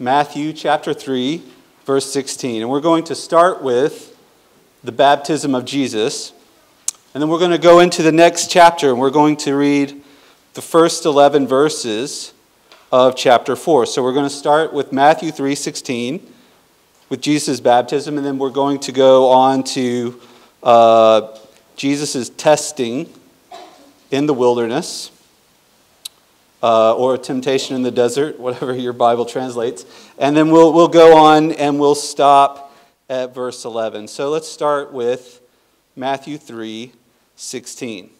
Matthew chapter 3, verse 16. And we're going to start with the baptism of Jesus. And then we're going to go into the next chapter and we're going to read the first 11 verses of chapter 4. So we're going to start with Matthew 3:16 with Jesus' baptism and then we're going to go on to uh, Jesus' testing in the wilderness uh, or a temptation in the desert, whatever your Bible translates. And then we'll, we'll go on and we'll stop at verse 11. So let's start with Matthew 3 16.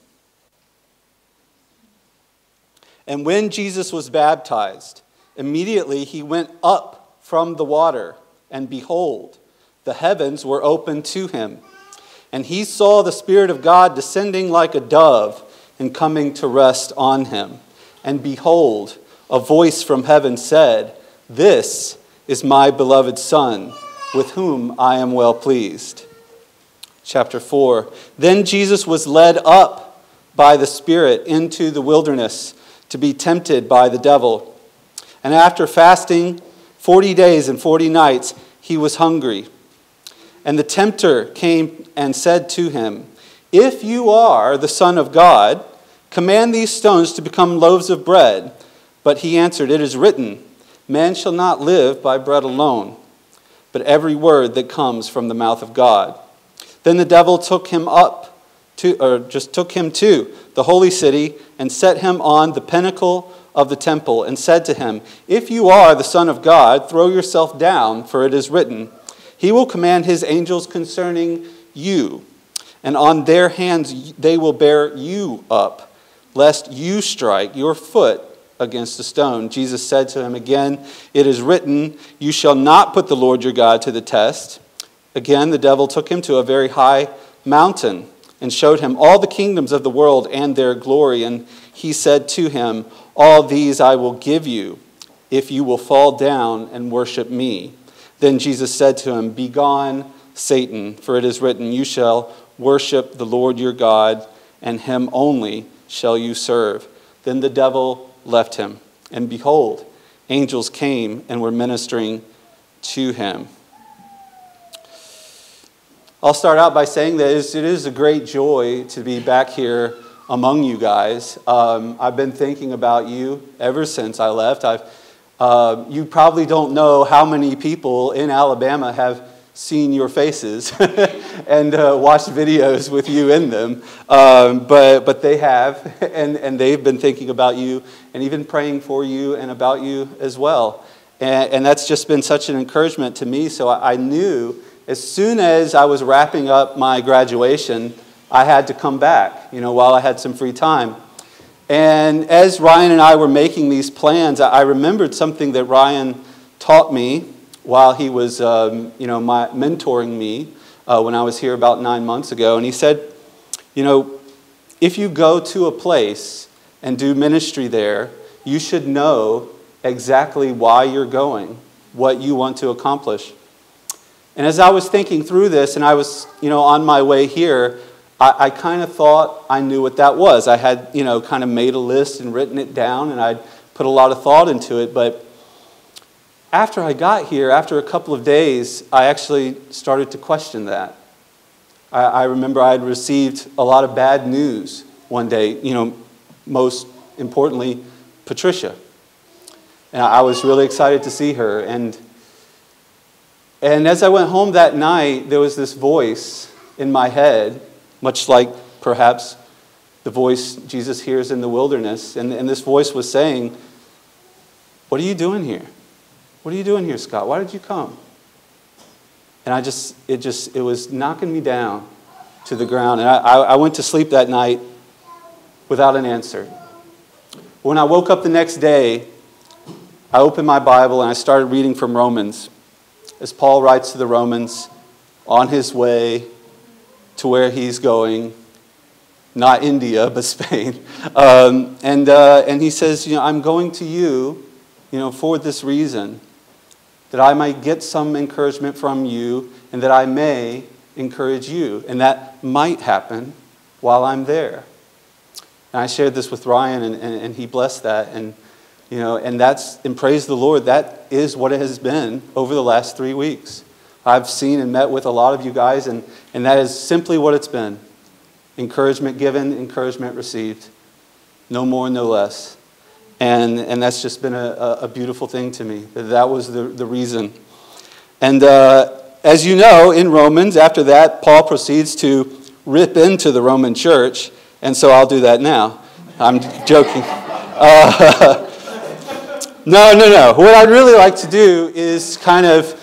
And when Jesus was baptized, immediately he went up from the water, and behold, the heavens were opened to him. And he saw the Spirit of God descending like a dove and coming to rest on him. And behold, a voice from heaven said, This is my beloved Son, with whom I am well pleased. Chapter 4 Then Jesus was led up by the Spirit into the wilderness to be tempted by the devil. And after fasting 40 days and 40 nights, he was hungry. And the tempter came and said to him, If you are the Son of God, command these stones to become loaves of bread. But he answered, It is written, Man shall not live by bread alone, but every word that comes from the mouth of God. Then the devil took him up to, or just took him to the holy city and set him on the pinnacle of the temple and said to him, If you are the Son of God, throw yourself down, for it is written, He will command His angels concerning you, and on their hands they will bear you up, lest you strike your foot against a stone. Jesus said to him again, It is written, You shall not put the Lord your God to the test. Again, the devil took him to a very high mountain and showed him all the kingdoms of the world and their glory. And he said to him, All these I will give you if you will fall down and worship me. Then Jesus said to him, Begone, Satan, for it is written, You shall worship the Lord your God, and him only shall you serve. Then the devil left him, and behold, angels came and were ministering to him. I'll start out by saying that it is a great joy to be back here among you guys. Um, I've been thinking about you ever since I left. I've, uh, you probably don't know how many people in Alabama have seen your faces and uh, watched videos with you in them, um, but, but they have, and, and they've been thinking about you and even praying for you and about you as well. And, and that's just been such an encouragement to me. So I, I knew as soon as I was wrapping up my graduation, I had to come back, you know, while I had some free time. And as Ryan and I were making these plans, I remembered something that Ryan taught me while he was, um, you know, my, mentoring me uh, when I was here about nine months ago. And he said, you know, if you go to a place and do ministry there, you should know exactly why you're going, what you want to accomplish. And as I was thinking through this and I was, you know, on my way here, I, I kind of thought I knew what that was. I had, you know, kind of made a list and written it down and I'd put a lot of thought into it. But after I got here, after a couple of days, I actually started to question that. I, I remember I had received a lot of bad news one day, you know, most importantly, Patricia. And I was really excited to see her. And and as I went home that night, there was this voice in my head, much like perhaps the voice Jesus hears in the wilderness. And, and this voice was saying, What are you doing here? What are you doing here, Scott? Why did you come? And I just, it just, it was knocking me down to the ground. And I, I went to sleep that night without an answer. When I woke up the next day, I opened my Bible and I started reading from Romans as Paul writes to the Romans, on his way to where he's going, not India, but Spain. Um, and, uh, and he says, You know, I'm going to you, you know, for this reason, that I might get some encouragement from you and that I may encourage you. And that might happen while I'm there. And I shared this with Ryan, and, and, and he blessed that. And You know, and that's, and praise the Lord, that is what it has been over the last three weeks. I've seen and met with a lot of you guys, and, and that is simply what it's been encouragement given, encouragement received. No more, no less. And, and that's just been a, a beautiful thing to me. That was the, the reason. And uh, as you know, in Romans, after that, Paul proceeds to rip into the Roman church, and so I'll do that now. I'm joking. Uh, no, no, no. What I'd really like to do is kind of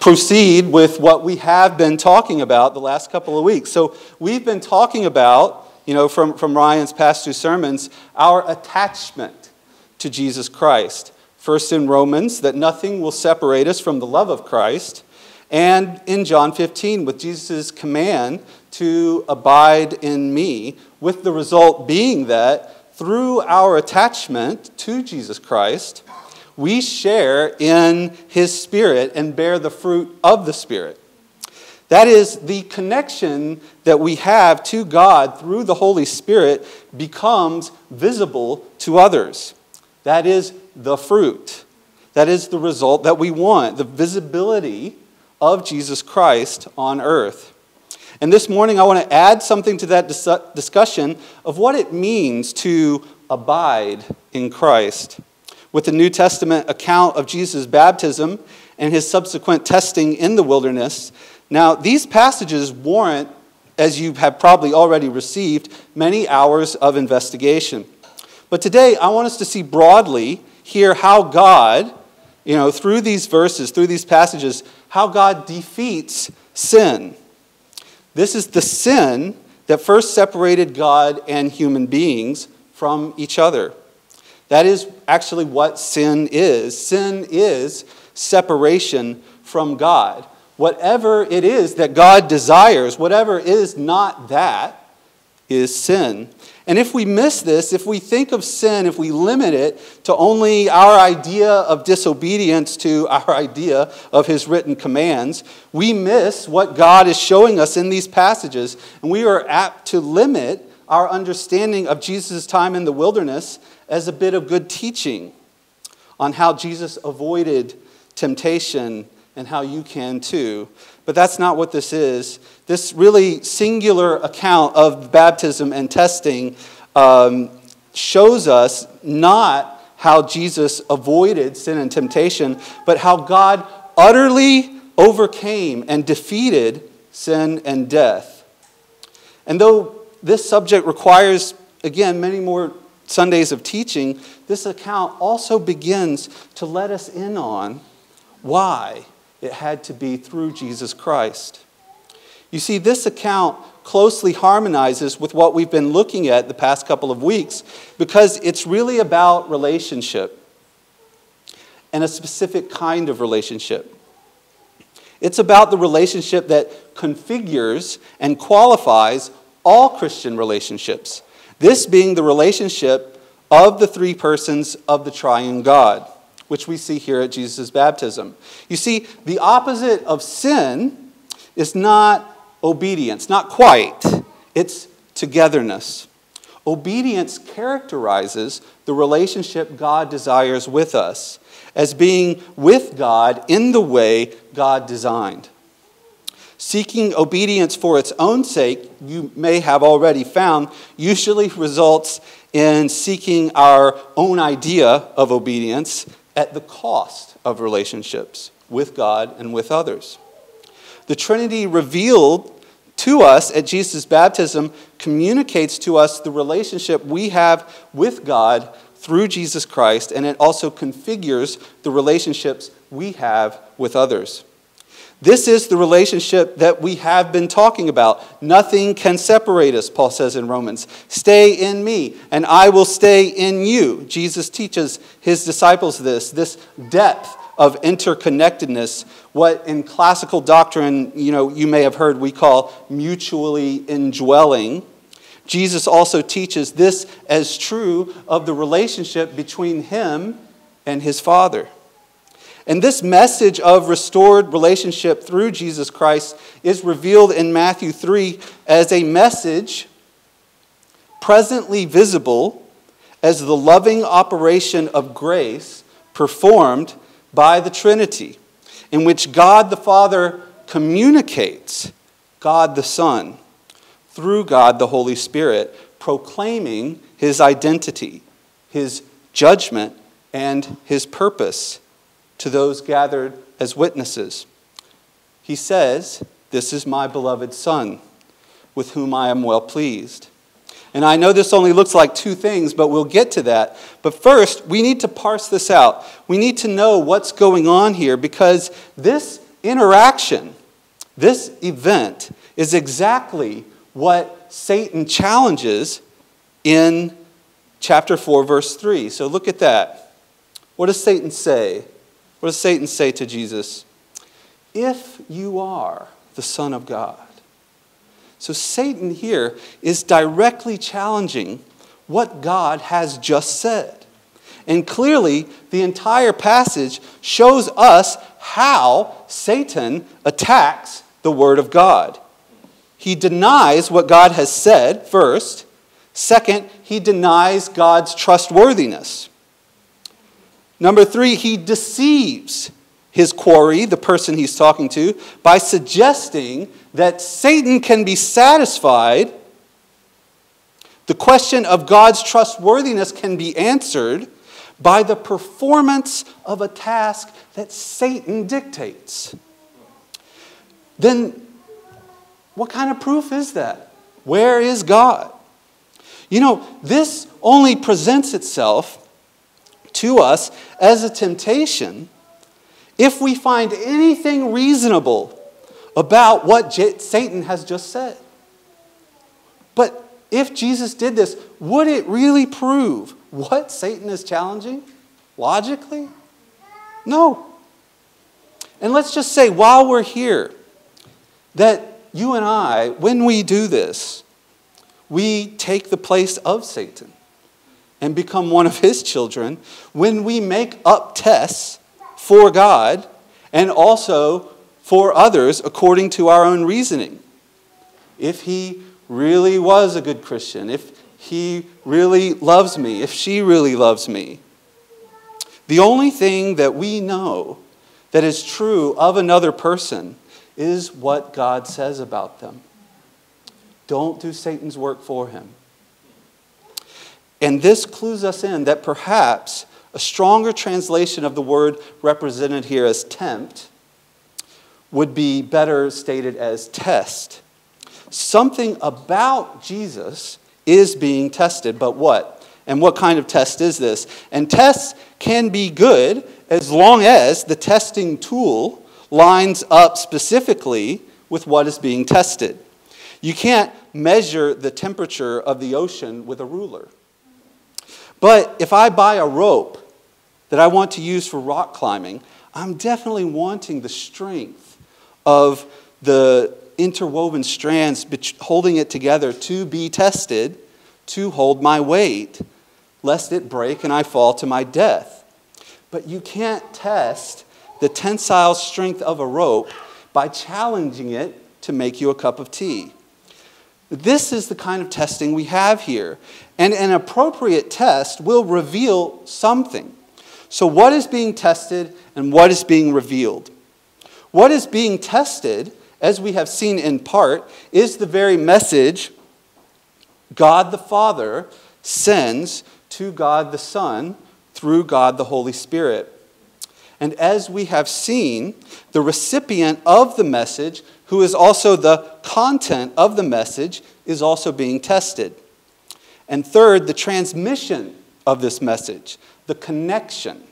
proceed with what we have been talking about the last couple of weeks. So we've been talking about, you know, from, from Ryan's past two sermons, our attachment to Jesus Christ. First in Romans, that nothing will separate us from the love of Christ. And in John 15, with Jesus' command to abide in me, with the result being that through our attachment to Jesus Christ, we share in his spirit and bear the fruit of the spirit. That is, the connection that we have to God through the Holy Spirit becomes visible to others. That is the fruit. That is the result that we want, the visibility of Jesus Christ on earth. And this morning, I want to add something to that dis- discussion of what it means to abide in Christ with the New Testament account of Jesus' baptism and his subsequent testing in the wilderness. Now, these passages warrant, as you have probably already received, many hours of investigation. But today, I want us to see broadly here how God, you know, through these verses, through these passages, how God defeats sin. This is the sin that first separated God and human beings from each other. That is actually what sin is. Sin is separation from God. Whatever it is that God desires, whatever is not that, is sin. And if we miss this, if we think of sin, if we limit it to only our idea of disobedience to our idea of his written commands, we miss what God is showing us in these passages. And we are apt to limit our understanding of Jesus' time in the wilderness as a bit of good teaching on how Jesus avoided temptation and how you can too. But that's not what this is. This really singular account of baptism and testing um, shows us not how Jesus avoided sin and temptation, but how God utterly overcame and defeated sin and death. And though this subject requires, again, many more Sundays of teaching, this account also begins to let us in on why it had to be through Jesus Christ. You see, this account closely harmonizes with what we've been looking at the past couple of weeks because it's really about relationship and a specific kind of relationship. It's about the relationship that configures and qualifies all Christian relationships this being the relationship of the three persons of the triune God, which we see here at Jesus' baptism. You see, the opposite of sin is not obedience, not quite, it's togetherness. Obedience characterizes the relationship God desires with us as being with God in the way God designed. Seeking obedience for its own sake, you may have already found, usually results in seeking our own idea of obedience at the cost of relationships with God and with others. The Trinity revealed to us at Jesus' baptism communicates to us the relationship we have with God through Jesus Christ, and it also configures the relationships we have with others. This is the relationship that we have been talking about. Nothing can separate us, Paul says in Romans. Stay in me, and I will stay in you. Jesus teaches his disciples this, this depth of interconnectedness, what in classical doctrine, you know, you may have heard we call mutually indwelling. Jesus also teaches this as true of the relationship between him and his Father. And this message of restored relationship through Jesus Christ is revealed in Matthew 3 as a message presently visible as the loving operation of grace performed by the Trinity, in which God the Father communicates God the Son through God the Holy Spirit, proclaiming his identity, his judgment, and his purpose to those gathered as witnesses. He says, This is my beloved Son, with whom I am well pleased. And I know this only looks like two things, but we'll get to that. But first, we need to parse this out. We need to know what's going on here because this interaction, this event, is exactly what Satan challenges in chapter 4, verse 3. So look at that. What does Satan say? What does Satan say to Jesus? If you are the Son of God. So Satan here is directly challenging what God has just said. And clearly, the entire passage shows us how Satan attacks the Word of God. He denies what God has said, first. Second, he denies God's trustworthiness. Number three, he deceives his quarry, the person he's talking to, by suggesting that Satan can be satisfied. The question of God's trustworthiness can be answered by the performance of a task that Satan dictates. Then, what kind of proof is that? Where is God? You know, this only presents itself to us as a temptation if we find anything reasonable about what J- Satan has just said. But if Jesus did this, would it really prove what Satan is challenging logically? No. And let's just say while we're here, that you and I, when we do this, we take the place of Satan and become one of his children when we make up tests for God and also for others according to our own reasoning. If he really was a good Christian, if he really loves me, if she really loves me. The only thing that we know that is true of another person is what God says about them. Don't do Satan's work for him. And this clues us in that perhaps a stronger translation of the word represented here as tempt would be better stated as test. Something about Jesus is being tested, but what? And what kind of test is this? And tests can be good as long as the testing tool lines up specifically with what is being tested. You can't measure the temperature of the ocean with a ruler. But if I buy a rope that I want to use for rock climbing, I'm definitely wanting the strength of the interwoven strands holding it together to be tested to hold my weight, lest it break and I fall to my death. But you can't test the tensile strength of a rope by challenging it to make you a cup of tea. This is the kind of testing we have here. And an appropriate test will reveal something. So, what is being tested and what is being revealed? What is being tested, as we have seen in part, is the very message God the Father sends to God the Son through God the Holy Spirit. And as we have seen, the recipient of the message, who is also the content of the message, is also being tested. And third, the transmission of this message, the connection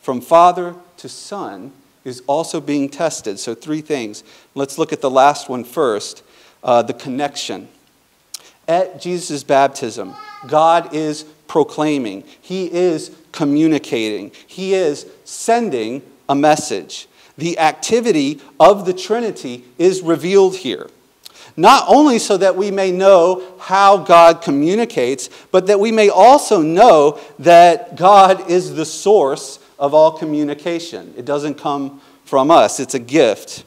from Father to Son, is also being tested. So, three things. Let's look at the last one first uh, the connection. At Jesus' baptism, God is proclaiming, He is communicating, He is sending a message. The activity of the Trinity is revealed here. Not only so that we may know how God communicates, but that we may also know that God is the source of all communication. It doesn't come from us, it's a gift.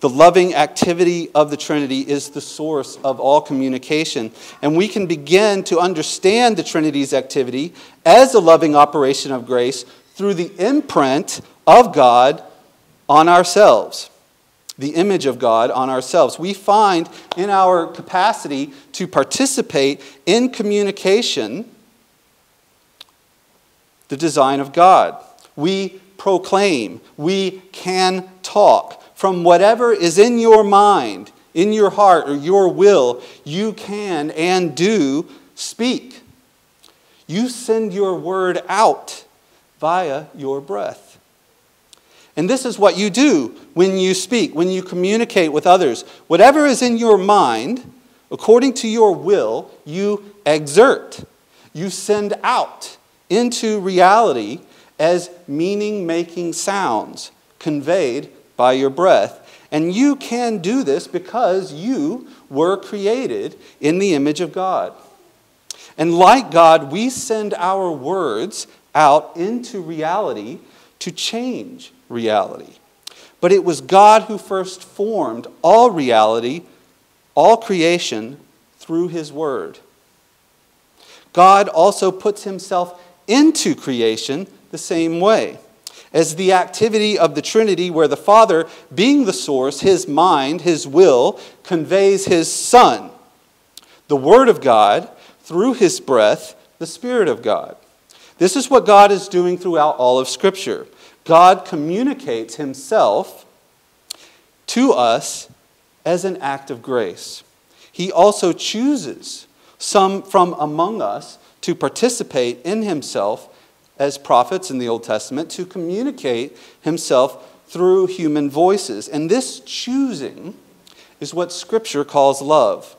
The loving activity of the Trinity is the source of all communication. And we can begin to understand the Trinity's activity as a loving operation of grace through the imprint of God on ourselves, the image of God on ourselves. We find in our capacity to participate in communication the design of God. We proclaim, we can talk from whatever is in your mind, in your heart, or your will, you can and do speak. You send your word out via your breath. And this is what you do when you speak, when you communicate with others. Whatever is in your mind, according to your will, you exert. You send out into reality as meaning making sounds conveyed by your breath. And you can do this because you were created in the image of God. And like God, we send our words out into reality to change reality. But it was God who first formed all reality, all creation, through His Word. God also puts Himself into creation the same way as the activity of the Trinity, where the Father, being the source, his mind, his will, conveys his Son, the Word of God, through his breath, the Spirit of God. This is what God is doing throughout all of Scripture. God communicates himself to us as an act of grace. He also chooses some from among us to participate in himself as prophets in the Old Testament to communicate himself through human voices. And this choosing is what Scripture calls love.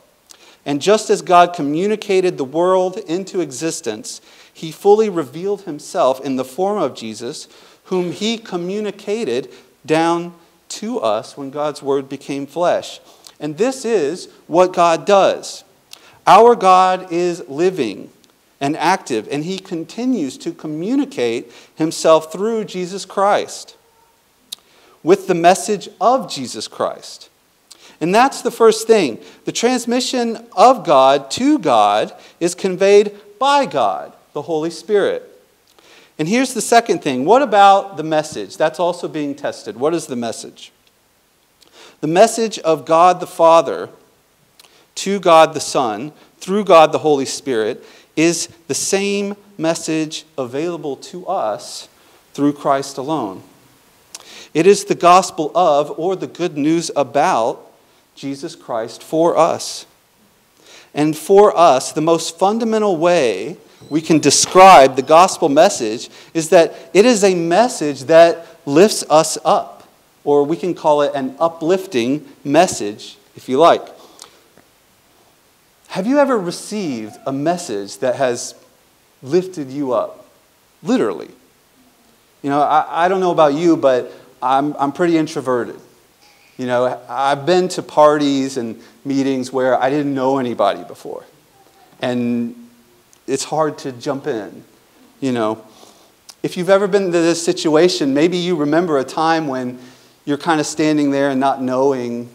And just as God communicated the world into existence, he fully revealed himself in the form of Jesus, whom he communicated down to us when God's word became flesh. And this is what God does. Our God is living and active, and he continues to communicate himself through Jesus Christ with the message of Jesus Christ. And that's the first thing. The transmission of God to God is conveyed by God, the Holy Spirit. And here's the second thing what about the message? That's also being tested. What is the message? The message of God the Father to God the Son through God the Holy Spirit is the same message available to us through Christ alone. It is the gospel of, or the good news about, Jesus Christ for us. And for us, the most fundamental way we can describe the gospel message is that it is a message that lifts us up, or we can call it an uplifting message, if you like. Have you ever received a message that has lifted you up? Literally. You know, I, I don't know about you, but I'm, I'm pretty introverted. You know, I've been to parties and meetings where I didn't know anybody before. And it's hard to jump in, you know. If you've ever been to this situation, maybe you remember a time when you're kind of standing there and not knowing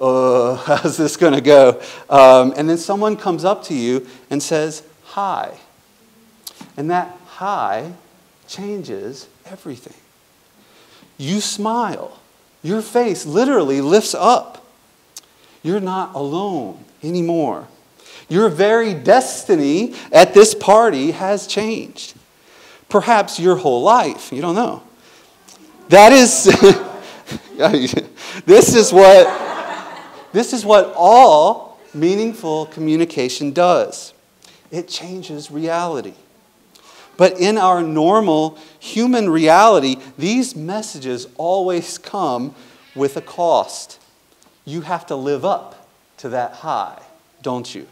uh, how's this going to go? Um, and then someone comes up to you and says, hi. And that hi changes everything. You smile. Your face literally lifts up. You're not alone anymore. Your very destiny at this party has changed. Perhaps your whole life. You don't know. That is, this is what this is what all meaningful communication does it changes reality. But in our normal human reality, these messages always come with a cost. You have to live up to that hi, don't you?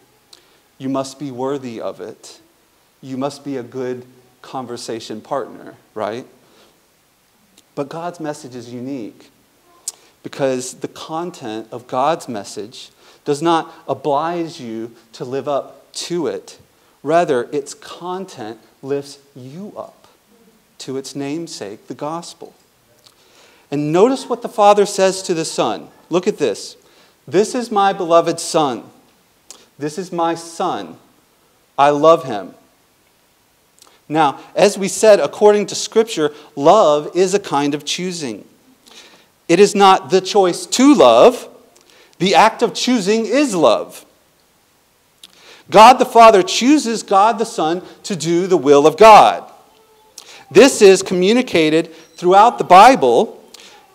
You must be worthy of it. You must be a good conversation partner, right? But God's message is unique because the content of God's message does not oblige you to live up to it. Rather, its content lifts you up to its namesake, the gospel. And notice what the Father says to the Son. Look at this. This is my beloved Son. This is my Son. I love him. Now, as we said, according to Scripture, love is a kind of choosing. It is not the choice to love, the act of choosing is love. God the Father chooses God the Son to do the will of God. This is communicated throughout the Bible,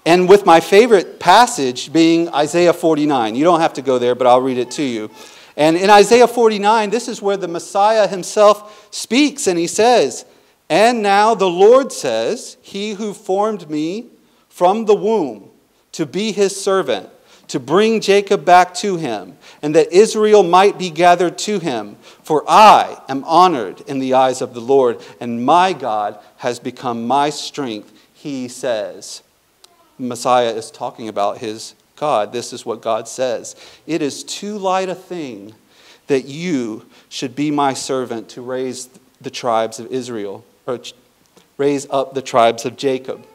and with my favorite passage being Isaiah 49. You don't have to go there, but I'll read it to you. And in Isaiah 49, this is where the Messiah himself speaks, and he says, And now the Lord says, He who formed me from the womb to be his servant, to bring Jacob back to him, and that Israel might be gathered to him. For I am honored in the eyes of the Lord, and my God has become my strength, he says. Messiah is talking about his God. This is what God says It is too light a thing that you should be my servant to raise the tribes of Israel, or raise up the tribes of Jacob,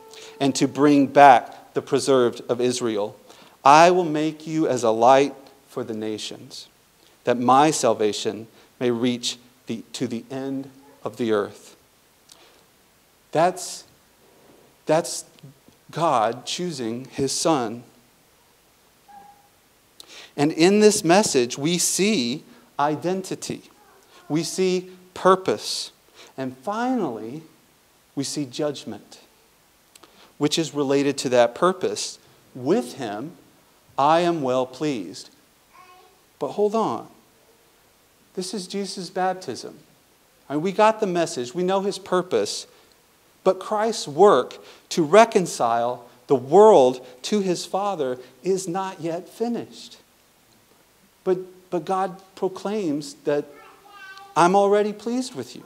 and to bring back the preserved of Israel. I will make you as a light for the nations, that my salvation may reach the, to the end of the earth. That's, that's God choosing his son and in this message, we see identity, we see purpose, and finally, we see judgment, which is related to that purpose. With him, I am well pleased. But hold on. This is Jesus' baptism. I mean, we got the message, we know his purpose, but Christ's work to reconcile the world to his Father is not yet finished. But, but God proclaims that I'm already pleased with you.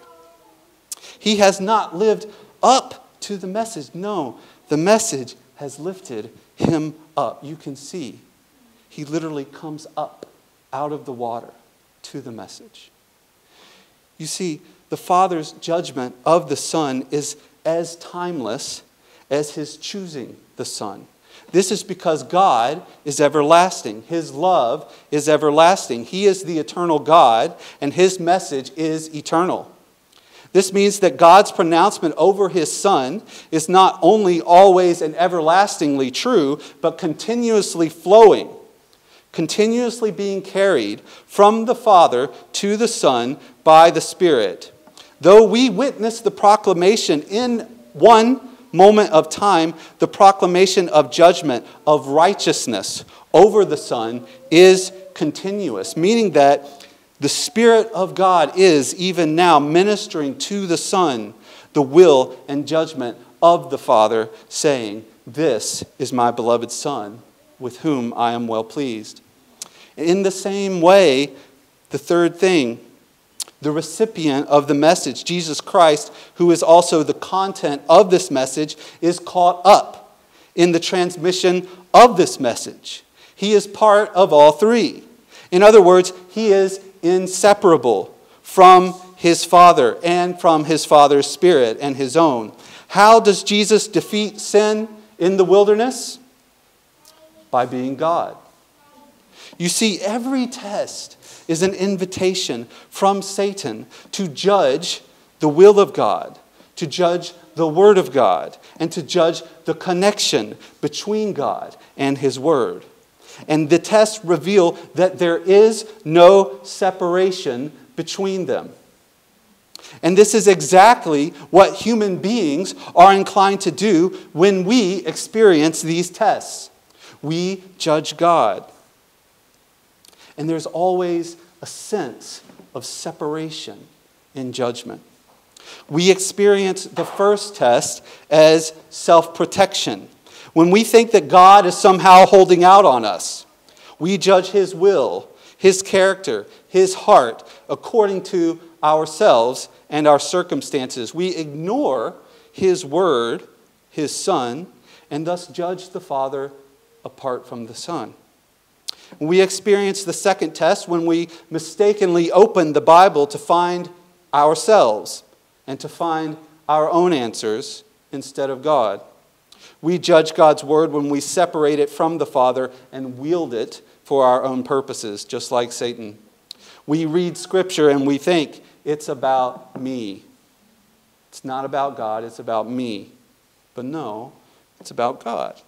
He has not lived up to the message. No, the message has lifted him up. You can see he literally comes up out of the water to the message. You see, the Father's judgment of the Son is as timeless as his choosing the Son. This is because God is everlasting. His love is everlasting. He is the eternal God, and His message is eternal. This means that God's pronouncement over His Son is not only always and everlastingly true, but continuously flowing, continuously being carried from the Father to the Son by the Spirit. Though we witness the proclamation in one moment of time, the proclamation of judgment, of righteousness over the Son is continuous, meaning that the Spirit of God is even now ministering to the Son the will and judgment of the Father, saying, This is my beloved Son, with whom I am well pleased. In the same way, the third thing, the recipient of the message, Jesus Christ, who is also the content of this message, is caught up in the transmission of this message. He is part of all three. In other words, he is inseparable from his Father and from his Father's Spirit and his own. How does Jesus defeat sin in the wilderness? By being God. You see, every test is an invitation from Satan to judge the will of God, to judge the Word of God, and to judge the connection between God and His Word. And the tests reveal that there is no separation between them. And this is exactly what human beings are inclined to do when we experience these tests. We judge God. And there's always a sense of separation in judgment. We experience the first test as self protection. When we think that God is somehow holding out on us, we judge His will, His character, His heart according to ourselves and our circumstances. We ignore His word, His Son, and thus judge the Father apart from the Son. We experience the second test when we mistakenly open the Bible to find ourselves and to find our own answers instead of God. We judge God's word when we separate it from the Father and wield it for our own purposes, just like Satan. We read scripture and we think it's about me. It's not about God, it's about me. But no, it's about God.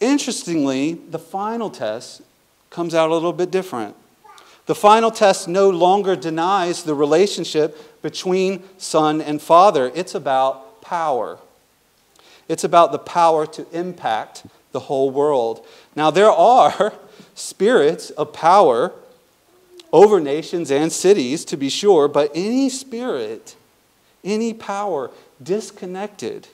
Interestingly, the final test comes out a little bit different. The final test no longer denies the relationship between son and father, it's about power. It's about the power to impact the whole world. Now, there are spirits of power over nations and cities, to be sure, but any spirit, any power disconnected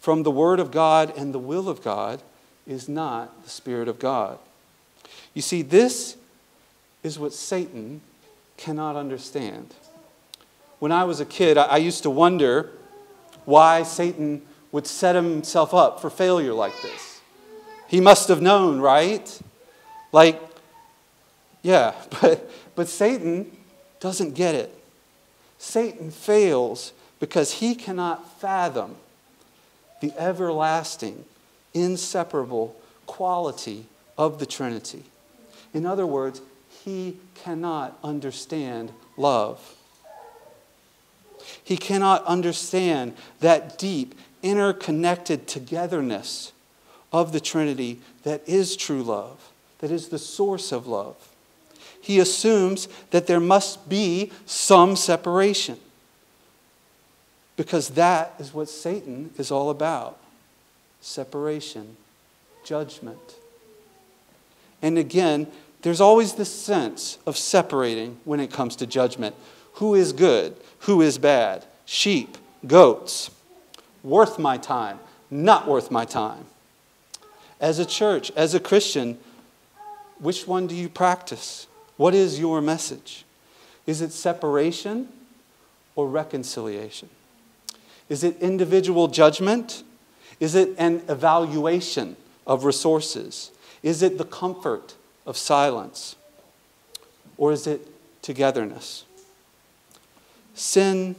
from the Word of God and the will of God is not the Spirit of God. You see, this is what Satan cannot understand. When I was a kid, I used to wonder why Satan would set himself up for failure like this. He must have known, right? Like, yeah, but, but Satan doesn't get it. Satan fails because he cannot fathom the everlasting, inseparable quality of the Trinity. In other words, he cannot understand love. He cannot understand that deep, interconnected togetherness of the Trinity that is true love, that is the source of love. He assumes that there must be some separation because that is what Satan is all about separation, judgment. And again, there's always this sense of separating when it comes to judgment. Who is good? Who is bad? Sheep, goats. Worth my time, not worth my time. As a church, as a Christian, which one do you practice? What is your message? Is it separation or reconciliation? Is it individual judgment? Is it an evaluation of resources? Is it the comfort of silence? Or is it togetherness? Sin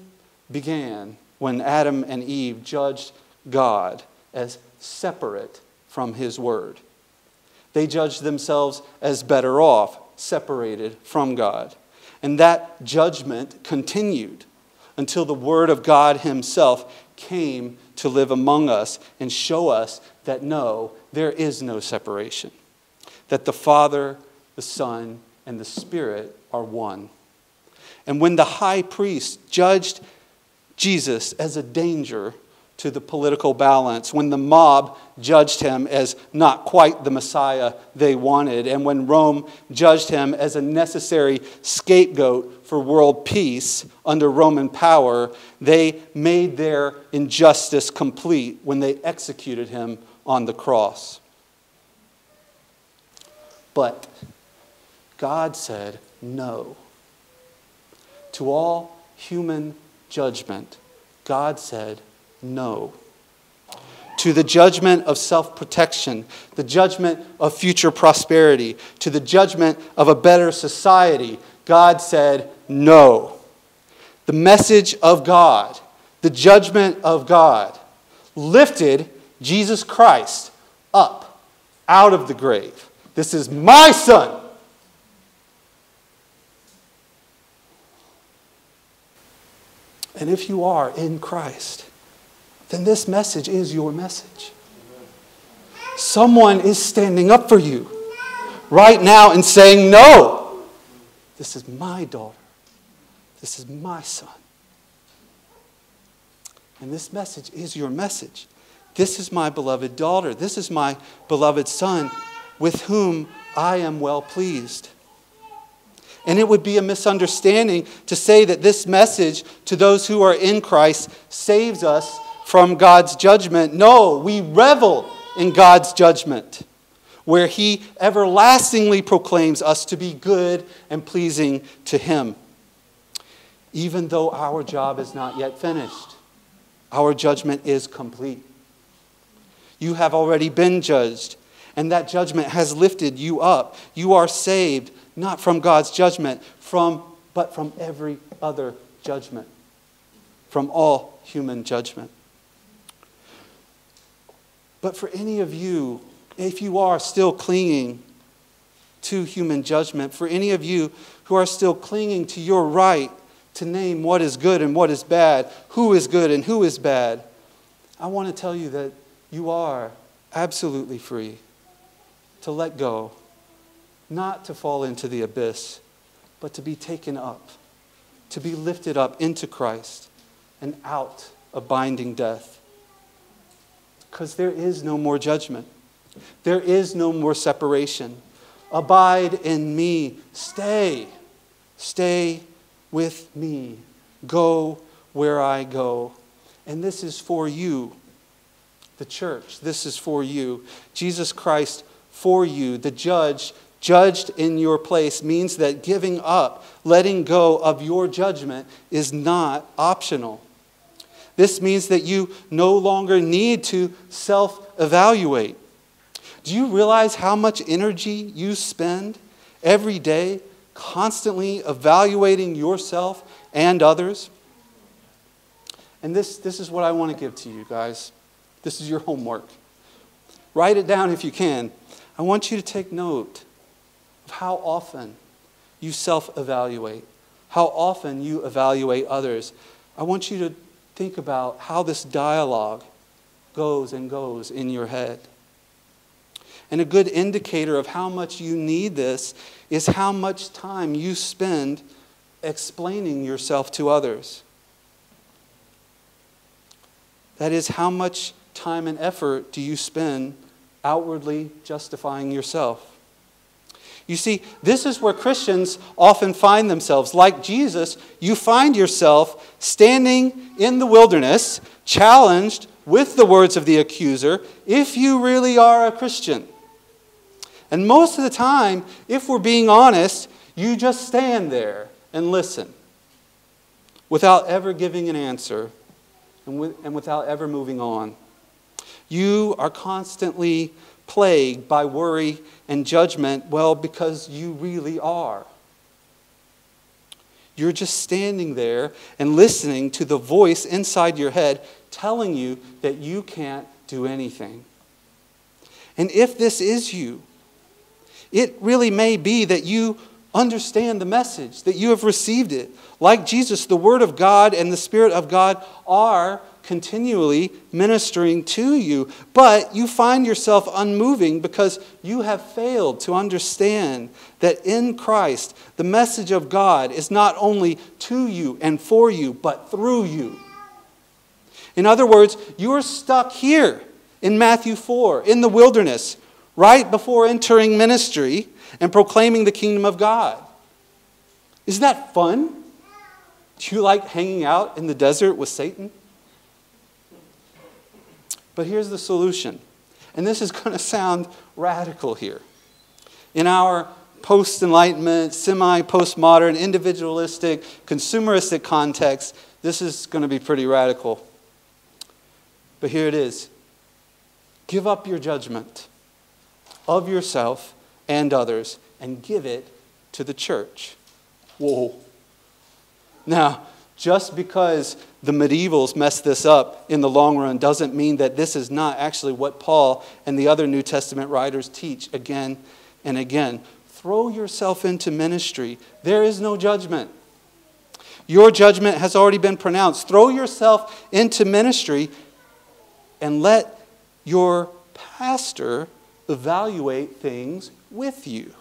began when Adam and Eve judged God as separate from His Word. They judged themselves as better off, separated from God. And that judgment continued until the Word of God Himself came to live among us and show us that no, there is no separation, that the Father, the Son, and the Spirit are one. And when the high priest judged Jesus as a danger to the political balance, when the mob judged him as not quite the Messiah they wanted, and when Rome judged him as a necessary scapegoat for world peace under Roman power, they made their injustice complete when they executed him on the cross. But God said no. To all human judgment, God said no. To the judgment of self protection, the judgment of future prosperity, to the judgment of a better society, God said no. The message of God, the judgment of God, lifted Jesus Christ up out of the grave. This is my son. And if you are in Christ, then this message is your message. Someone is standing up for you right now and saying, No, this is my daughter. This is my son. And this message is your message. This is my beloved daughter. This is my beloved son with whom I am well pleased. And it would be a misunderstanding to say that this message to those who are in Christ saves us from God's judgment. No, we revel in God's judgment, where He everlastingly proclaims us to be good and pleasing to Him. Even though our job is not yet finished, our judgment is complete. You have already been judged, and that judgment has lifted you up. You are saved, not from God's judgment, from, but from every other judgment, from all human judgment. But for any of you, if you are still clinging to human judgment, for any of you who are still clinging to your right to name what is good and what is bad, who is good and who is bad, I want to tell you that you are absolutely free to let go, not to fall into the abyss, but to be taken up, to be lifted up into Christ and out of binding death. Because there is no more judgment, there is no more separation. Abide in me. Stay. Stay with me. Go where I go. And this is for you, the church. This is for you. Jesus Christ for you, the judge, judged in your place, means that giving up, letting go of your judgment is not optional. This means that you no longer need to self evaluate. Do you realize how much energy you spend every day constantly evaluating yourself and others? And this, this is what I want to give to you guys. This is your homework. Write it down if you can. I want you to take note of how often you self evaluate, how often you evaluate others. I want you to think about how this dialogue goes and goes in your head. And a good indicator of how much you need this is how much time you spend explaining yourself to others. That is, how much time and effort do you spend outwardly justifying yourself? You see, this is where Christians often find themselves. Like Jesus, you find yourself standing in the wilderness, challenged with the words of the accuser, if you really are a Christian. And most of the time, if we're being honest, you just stand there and listen without ever giving an answer and, with, and without ever moving on. You are constantly plagued by worry and judgment, well, because you really are. You're just standing there and listening to the voice inside your head telling you that you can't do anything. And if this is you, it really may be that you understand the message, that you have received it. Like Jesus, the Word of God and the Spirit of God are continually ministering to you, but you find yourself unmoving because you have failed to understand that in Christ, the message of God is not only to you and for you, but through you. In other words, you're stuck here in Matthew 4, in the wilderness, right before entering ministry and proclaiming the kingdom of God. Isn't that fun? Do you like hanging out in the desert with Satan? But here's the solution. And this is going to sound radical here. In our post Enlightenment, semi postmodern, individualistic, consumeristic context, this is going to be pretty radical. But here it is give up your judgment of yourself and others and give it to the church. Whoa. Now, just because the medievals messed this up in the long run doesn't mean that this is not actually what Paul and the other New Testament writers teach again and again. Throw yourself into ministry. There is no judgment. Your judgment has already been pronounced. Throw yourself into ministry and let your pastor evaluate things with you.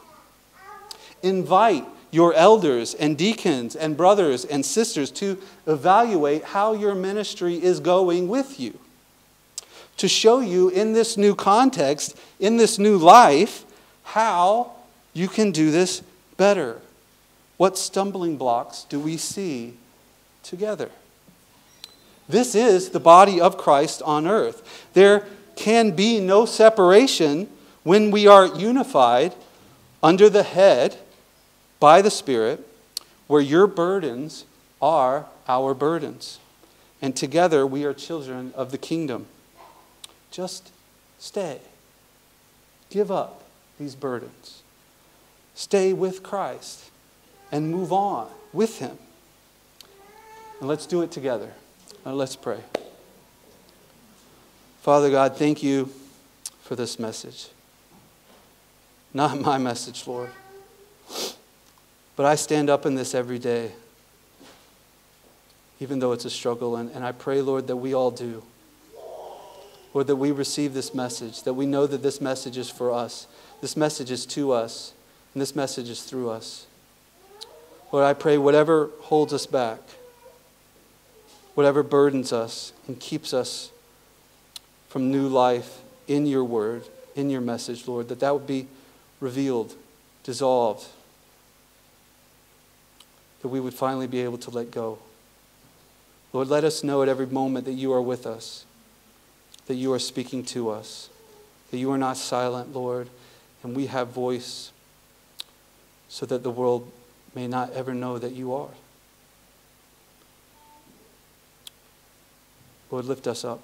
Invite your elders and deacons and brothers and sisters to evaluate how your ministry is going with you. To show you in this new context, in this new life, how you can do this better. What stumbling blocks do we see together? This is the body of Christ on earth. There can be no separation when we are unified under the head by the Spirit, where your burdens are our burdens. And together we are children of the kingdom. Just stay. Give up these burdens. Stay with Christ and move on with Him. And let's do it together. Now let's pray. Father God, thank you for this message. Not my message, Lord. But I stand up in this every day, even though it's a struggle. And, and I pray, Lord, that we all do. Lord, that we receive this message, that we know that this message is for us, this message is to us, and this message is through us. Lord, I pray whatever holds us back, whatever burdens us and keeps us from new life in your word, in your message, Lord, that that would be revealed, dissolved, that we would finally be able to let go. Lord, let us know at every moment that you are with us, that you are speaking to us, that you are not silent, Lord, and we have voice so that the world may not ever know that you are. Lord, lift us up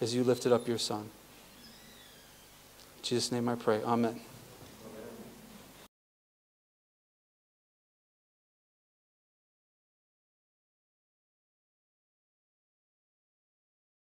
as you lifted up your Son. In Jesus' name I pray. Amen.